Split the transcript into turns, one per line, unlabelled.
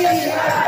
Bahia!